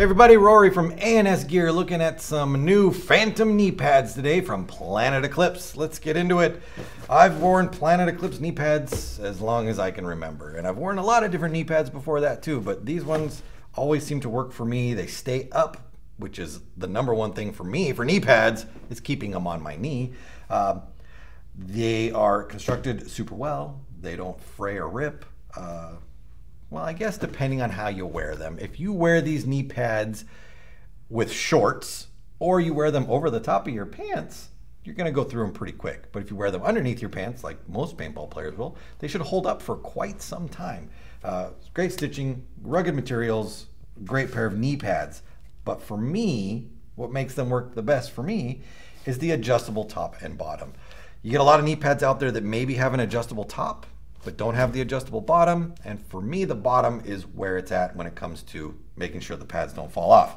Everybody, Rory from ANS Gear looking at some new FANTM knee pads today from Planet Eclipse. Let's get into it. I've worn Planet Eclipse knee pads as long as I can remember, and I've worn a lot of different knee pads before that too, but these ones always seem to work for me. They stay up, which is the number one thing for me for knee pads, is keeping them on my knee. Uh, they are constructed super well. They don't fray or rip. Uh, well, I guess depending on how you wear them. If you wear these knee pads with shorts or you wear them over the top of your pants, you're going to go through them pretty quick. But if you wear them underneath your pants, like most paintball players will, they should hold up for quite some time. Uh, great stitching, rugged materials, great pair of knee pads. But for me, what makes them work the best for me is the adjustable top and bottom. You get a lot of knee pads out there that maybe have an adjustable top, but don't have the adjustable bottom. And for me, the bottom is where it's at when it comes to making sure the pads don't fall off.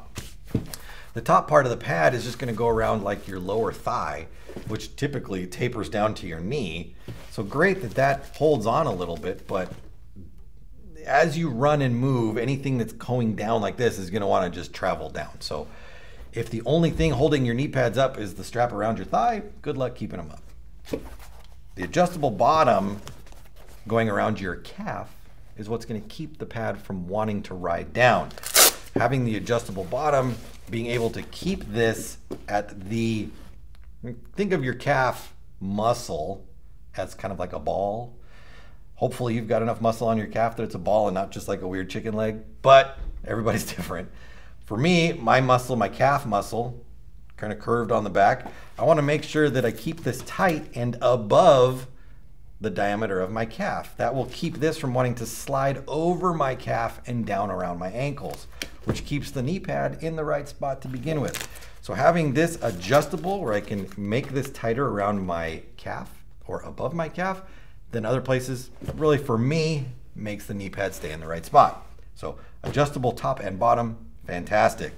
The top part of the pad is just gonna go around like your lower thigh, which typically tapers down to your knee. So great that that holds on a little bit, but as you run and move, anything that's going down like this is gonna wanna just travel down. So if the only thing holding your knee pads up is the strap around your thigh, good luck keeping them up. The adjustable bottom going around your calf is what's going to keep the pad from wanting to ride down. Having the adjustable bottom, being able to keep this at the, think of your calf muscle as kind of like a ball. Hopefully you've got enough muscle on your calf that it's a ball and not just like a weird chicken leg, but everybody's different. For me, my muscle, my calf muscle, kind of curved on the back, I want to make sure that I keep this tight and above the diameter of my calf. That will keep this from wanting to slide over my calf and down around my ankles, which keeps the knee pad in the right spot to begin with. So having this adjustable where I can make this tighter around my calf or above my calf than other places, really for me, makes the knee pad stay in the right spot. So adjustable top and bottom, fantastic.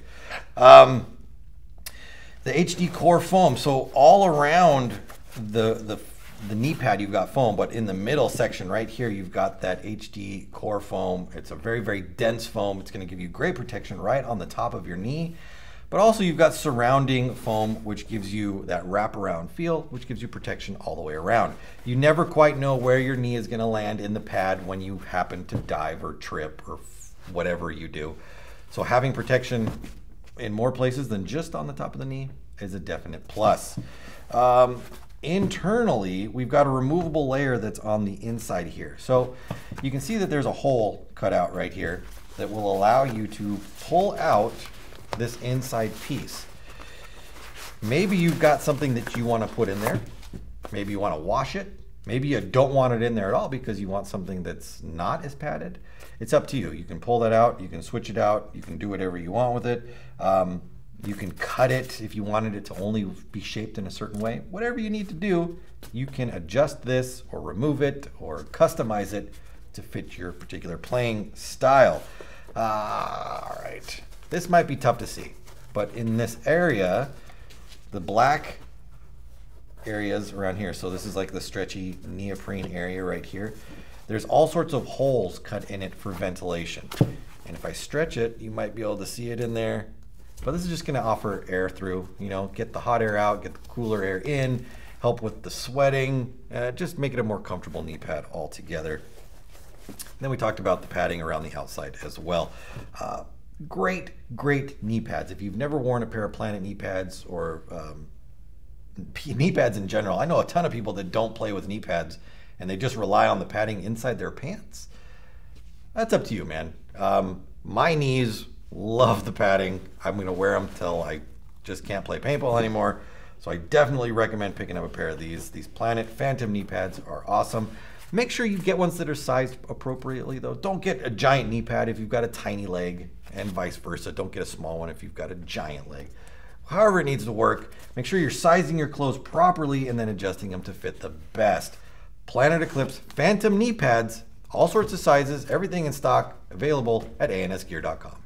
Um, the HD Core foam, so all around the, the the knee pad you've got foam, but in the middle section right here, you've got that HD core foam. It's a very, very dense foam. It's gonna give you great protection right on the top of your knee. But also you've got surrounding foam, which gives you that wraparound feel, which gives you protection all the way around. You never quite know where your knee is gonna land in the pad when you happen to dive or trip or whatever you do. So having protection in more places than just on the top of the knee is a definite plus. Um, internally, we've got a removable layer that's on the inside here. So you can see that there's a hole cut out right here that will allow you to pull out this inside piece. Maybe you've got something that you want to put in there. Maybe you want to wash it. Maybe you don't want it in there at all because you want something that's not as padded. It's up to you. You can pull that out. You can switch it out. You can do whatever you want with it. Um, you can cut it if you wanted it to only be shaped in a certain way. Whatever you need to do, you can adjust this or remove it or customize it to fit your particular playing style. Uh, all right, this might be tough to see, but in this area, the black areas around here, so this is like the stretchy neoprene area right here, there's all sorts of holes cut in it for ventilation. And if I stretch it, you might be able to see it in there. But this is just gonna offer air through, you know, get the hot air out, get the cooler air in, help with the sweating, uh, just make it a more comfortable knee pad altogether. Then we talked about the padding around the outside as well. Uh, great, great knee pads. If you've never worn a pair of Planet knee pads or um, knee pads in general, I know a ton of people that don't play with knee pads and they just rely on the padding inside their pants. That's up to you, man. Um, my knees Love the padding. I'm going to wear them till I just can't play paintball anymore. So I definitely recommend picking up a pair of these. These Planet FANTM knee pads are awesome. Make sure you get ones that are sized appropriately though. Don't get a giant knee pad if you've got a tiny leg and vice versa. Don't get a small one if you've got a giant leg. However it needs to work, make sure you're sizing your clothes properly and then adjusting them to fit the best. Planet Eclipse FANTM knee pads, all sorts of sizes, everything in stock, available at ansgear.com.